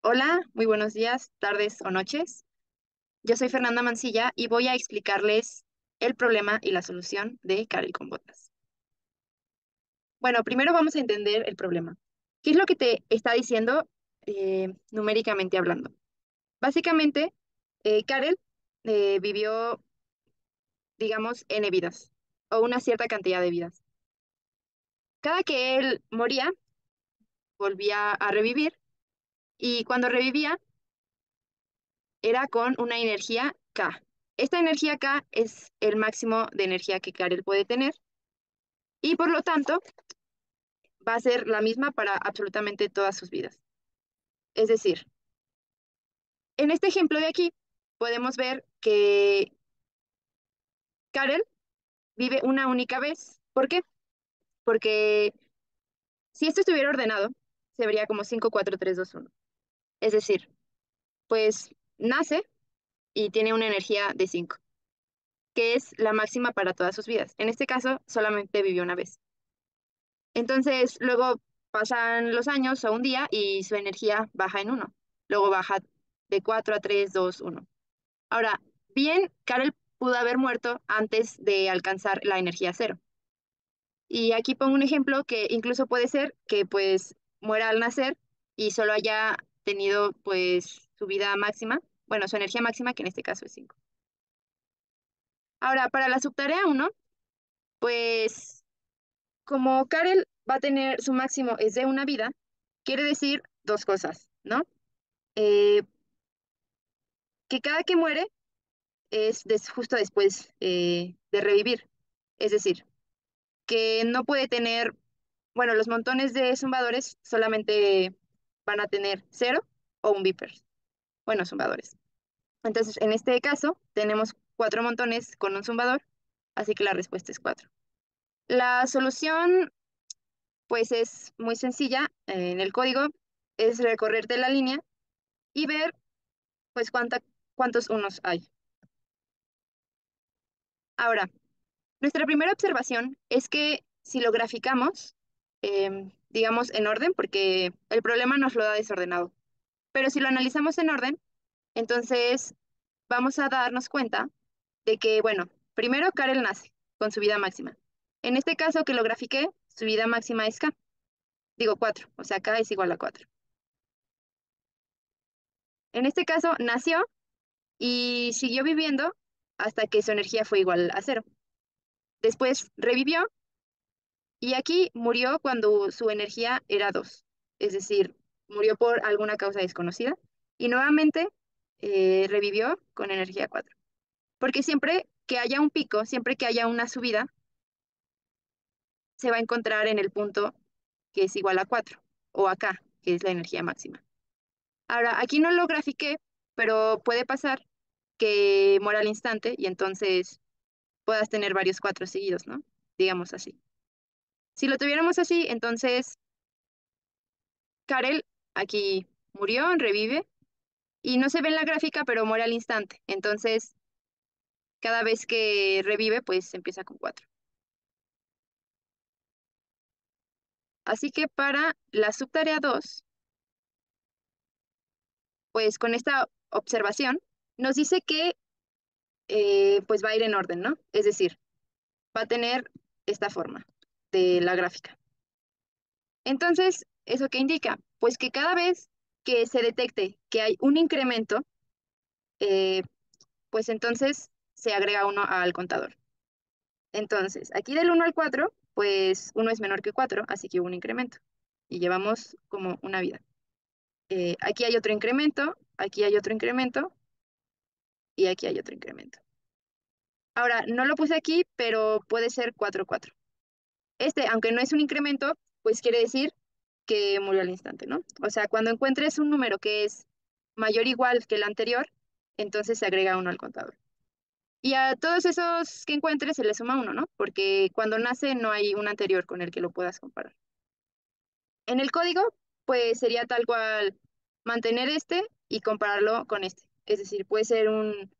Hola, muy buenos días, tardes o noches. Yo soy Fernanda Mancilla y voy a explicarles el problema y la solución de Karel con botas. Bueno, primero vamos a entender el problema. ¿Qué es lo que te está diciendo eh, numéricamente hablando? Básicamente, eh, Karel eh, vivió, digamos, N vidas o una cierta cantidad de vidas. Cada que él moría, volvía a revivir y cuando revivía, era con una energía K. Esta energía K es el máximo de energía que Karel puede tener y por lo tanto va a ser la misma para absolutamente todas sus vidas. Es decir, en este ejemplo de aquí podemos ver que Karel vive una única vez. ¿Por qué? Porque si esto estuviera ordenado, se vería como 5, 4, 3, 2, 1. Es decir, pues nace y tiene una energía de 5, que es la máxima para todas sus vidas. En este caso, solamente vivió una vez. Entonces, luego pasan los años o un día y su energía baja en 1. Luego baja de 4 a 3, 2, 1. Ahora, bien, Karel pudo haber muerto antes de alcanzar la energía cero. Y aquí pongo un ejemplo que incluso puede ser que pues muera al nacer y solo haya tenido pues su vida máxima, bueno, su energía máxima, que en este caso es 5. Ahora, para la subtarea 1, pues como Karel va a tener su máximo es de una vida, quiere decir dos cosas, ¿no? Eh, que cada que muere es justo después eh, de revivir. Es decir, que no puede tener, bueno, los montones de zumbadores solamente van a tener cero o un beeper. Bueno, zumbadores. Entonces, en este caso, tenemos cuatro montones con un zumbador, así que la respuesta es cuatro. La solución, pues, es muy sencilla. En el código es recorrerte la línea y ver, pues, cuánta, cuántos unos hay. Ahora, nuestra primera observación es que si lo graficamos, em, digamos en orden, porque el problema nos lo da desordenado, pero si lo analizamos en orden, entonces vamos a darnos cuenta de que, bueno, primero Karel nace con su vida máxima. En este caso que lo grafiqué, su vida máxima es K. Digo 4, o sea, K es igual a 4. En este caso nació y siguió viviendo hasta que su energía fue igual a cero. Después revivió y aquí murió cuando su energía era 2, es decir, murió por alguna causa desconocida y nuevamente eh, revivió con energía 4. Porque siempre que haya un pico, siempre que haya una subida, se va a encontrar en el punto que es igual a 4 o acá, que es la energía máxima. Ahora, aquí no lo grafiqué, pero puede pasar que muera al instante y entonces puedas tener varios cuatro seguidos, ¿no? Digamos así. Si lo tuviéramos así, entonces Karel aquí murió, revive, y no se ve en la gráfica, pero muere al instante. Entonces, cada vez que revive, pues empieza con cuatro. Así que para la subtarea 2, pues con esta observación, nos dice que eh, pues va a ir en orden, ¿no? Es decir, va a tener esta forma de la gráfica. Entonces, ¿eso qué indica? Pues que cada vez que se detecte que hay un incremento, eh, pues entonces se agrega uno al contador. Entonces, aquí del 1 al 4, pues 1 es menor que 4, así que hubo un incremento. Y llevamos como una vida. Eh, aquí hay otro incremento, aquí hay otro incremento, y aquí hay otro incremento. Ahora, no lo puse aquí, pero puede ser 4, 4. Este, aunque no es un incremento, pues quiere decir que murió al instante, ¿no? O sea, cuando encuentres un número que es mayor o igual que el anterior, entonces se agrega uno al contador. Y a todos esos que encuentres se le suma uno, ¿no? Porque cuando nace no hay un anterior con el que lo puedas comparar. En el código, pues sería tal cual mantener este y compararlo con este. Es decir, puede ser un,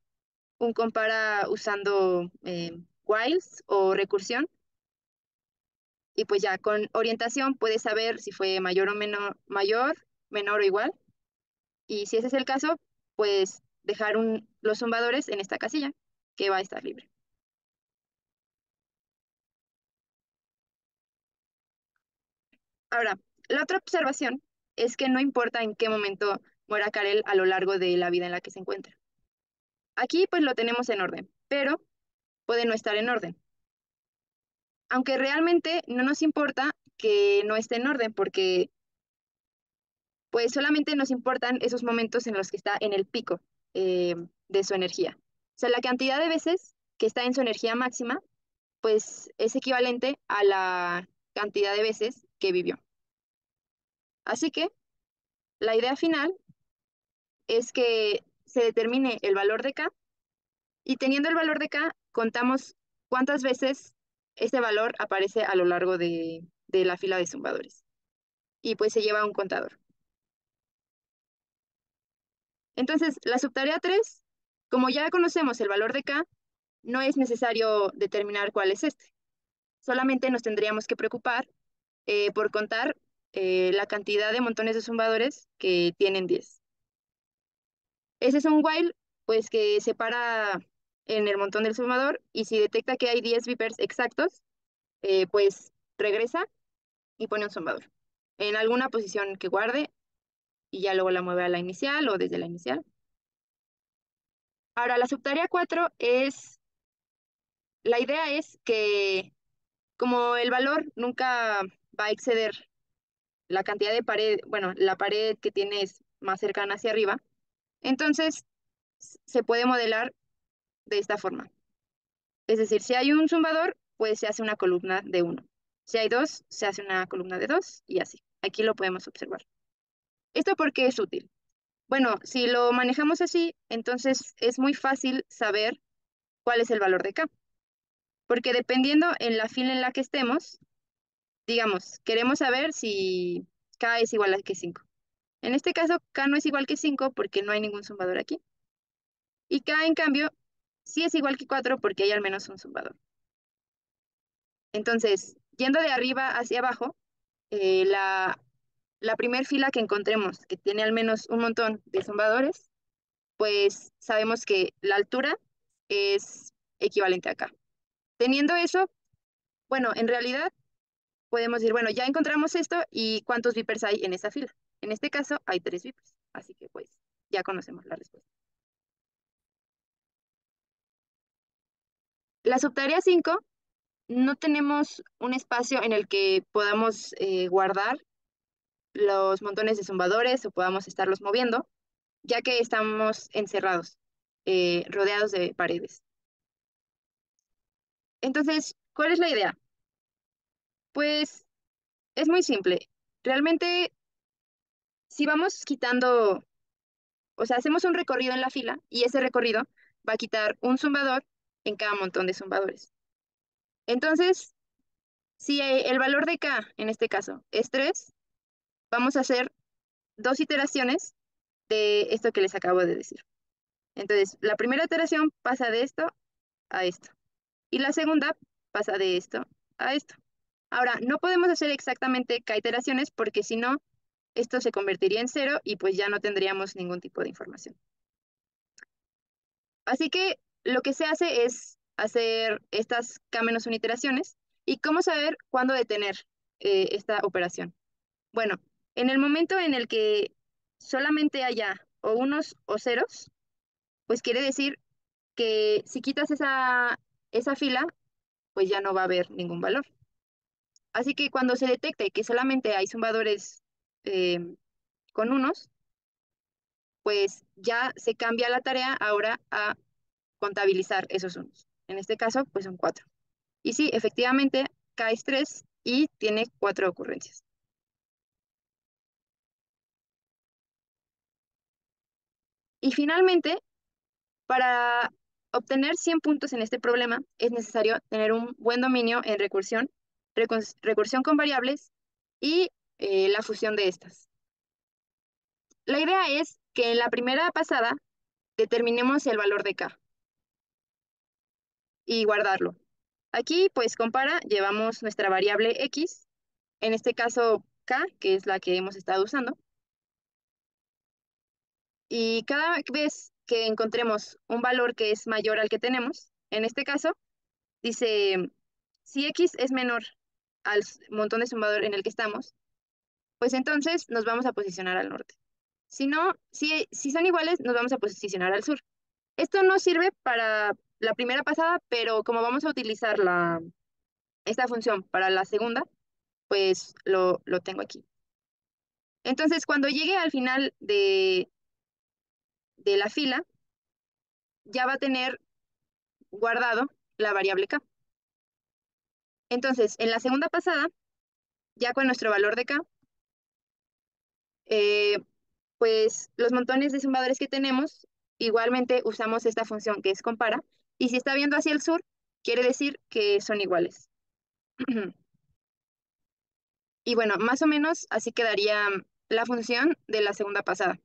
un compara usando eh, whiles o recursión. Y pues ya con orientación puedes saber si fue mayor o menor, mayor, menor o igual. Y si ese es el caso, pues dejar los zumbadores en esta casilla que va a estar libre. Ahora, la otra observación es que no importa en qué momento muera Karel a lo largo de la vida en la que se encuentra. Aquí pues lo tenemos en orden, pero puede no estar en orden. Aunque realmente no nos importa que no esté en orden porque pues solamente nos importan esos momentos en los que está en el pico eh, de su energía. O sea, la cantidad de veces que está en su energía máxima, pues es equivalente a la cantidad de veces que vivió. Así que la idea final es que se determine el valor de K y teniendo el valor de K, contamos cuántas veces ese valor aparece a lo largo de, de la fila de zumbadores. Y pues se lleva un contador. Entonces, la subtarea 3, como ya conocemos el valor de K, no es necesario determinar cuál es este. Solamente nos tendríamos que preocupar eh, por contar eh, la cantidad de montones de zumbadores que tienen 10. Ese es un while, pues que se para en el montón del zumbador y si detecta que hay 10 vipers exactos, eh, pues regresa y pone un zumbador en alguna posición que guarde y ya luego la mueve a la inicial o desde la inicial. Ahora, la subtarea 4 es, la idea es que como el valor nunca va a exceder la cantidad de pared, bueno, la pared que tienes más cercana hacia arriba, entonces se puede modelar de esta forma. Es decir, si hay un zumbador, pues se hace una columna de 1. Si hay dos, se hace una columna de 2 y así. Aquí lo podemos observar. ¿Esto por qué es útil? Bueno, si lo manejamos así, entonces es muy fácil saber cuál es el valor de K. Porque dependiendo en la fila en la que estemos, digamos, queremos saber si K es igual a que 5. En este caso, K no es igual que 5 porque no hay ningún zumbador aquí. Y K, en cambio, sí es igual que 4 porque hay al menos un zumbador. Entonces, yendo de arriba hacia abajo, eh, la primera fila que encontremos que tiene al menos un montón de zumbadores, pues sabemos que la altura es equivalente acá. Teniendo eso, bueno, en realidad podemos decir, bueno, ya encontramos esto y cuántos vipers hay en esa fila. En este caso hay tres vipers, así que pues ya conocemos la respuesta. La subtarea 5, no tenemos un espacio en el que podamos eh, guardar los montones de zumbadores o podamos estarlos moviendo, ya que estamos encerrados, eh, rodeados de paredes. Entonces, ¿cuál es la idea? Pues es muy simple. Realmente, si vamos quitando, o sea, hacemos un recorrido en la fila y ese recorrido va a quitar un zumbador en cada montón de zumbadores. Entonces, si el valor de K, en este caso, es 3, vamos a hacer dos iteraciones de esto que les acabo de decir. Entonces, la primera iteración pasa de esto a esto. Y la segunda pasa de esto a esto. Ahora, no podemos hacer exactamente K iteraciones porque si no, esto se convertiría en cero y pues ya no tendríamos ningún tipo de información. Así que lo que se hace es hacer estas K menos una iteraciones. ¿Y cómo saber cuándo detener eh, esta operación? Bueno, en el momento en el que solamente haya o unos o ceros, pues quiere decir que si quitas esa, esa fila, pues ya no va a haber ningún valor. Así que cuando se detecte que solamente hay zumbadores eh, con unos, pues ya se cambia la tarea ahora a contabilizar esos unos. En este caso, pues son cuatro. Y sí, efectivamente, K es 3 y tiene cuatro ocurrencias. Y finalmente, para obtener 100 puntos en este problema, es necesario tener un buen dominio en recursión, recursión con variables y eh, la fusión de estas. La idea es que en la primera pasada determinemos el valor de k y guardarlo. Aquí, pues, compara, llevamos nuestra variable x, en este caso k, que es la que hemos estado usando, Y cada vez que encontremos un valor que es mayor al que tenemos, en este caso, dice, si x es menor al montón de sumador en el que estamos, pues entonces nos vamos a posicionar al norte. Si no, si, si son iguales, nos vamos a posicionar al sur. Esto no sirve para la primera pasada, pero como vamos a utilizar la, esta función para la segunda, pues lo, lo tengo aquí. Entonces, cuando llegue al final de, de la fila, ya va a tener guardado la variable k. Entonces, en la segunda pasada, ya con nuestro valor de k, eh, pues los montones de sumadores que tenemos, igualmente usamos esta función que es compara, y si está viendo hacia el sur, quiere decir que son iguales. y bueno, más o menos así quedaría la función de la segunda pasada.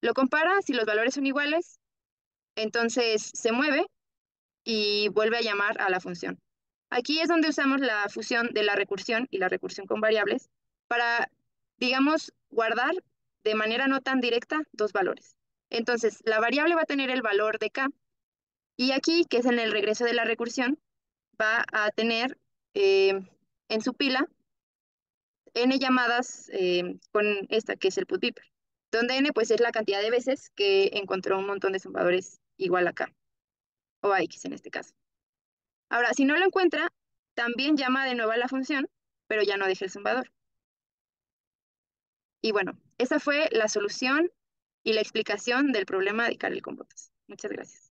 Lo compara, si los valores son iguales, entonces se mueve y vuelve a llamar a la función. Aquí es donde usamos la fusión de la recursión y la recursión con variables para, digamos, guardar de manera no tan directa dos valores. Entonces, la variable va a tener el valor de k y aquí, que es en el regreso de la recursión, va a tener eh, en su pila n llamadas eh, con esta, que es el putbeeper, donde n pues es la cantidad de veces que encontró un montón de sumadores igual a k, o a x en este caso. Ahora, si no lo encuentra, también llama de nuevo a la función, pero ya no deja el zumbador. Y bueno, esa fue la solución y la explicación del problema de Karel con botas. Muchas gracias.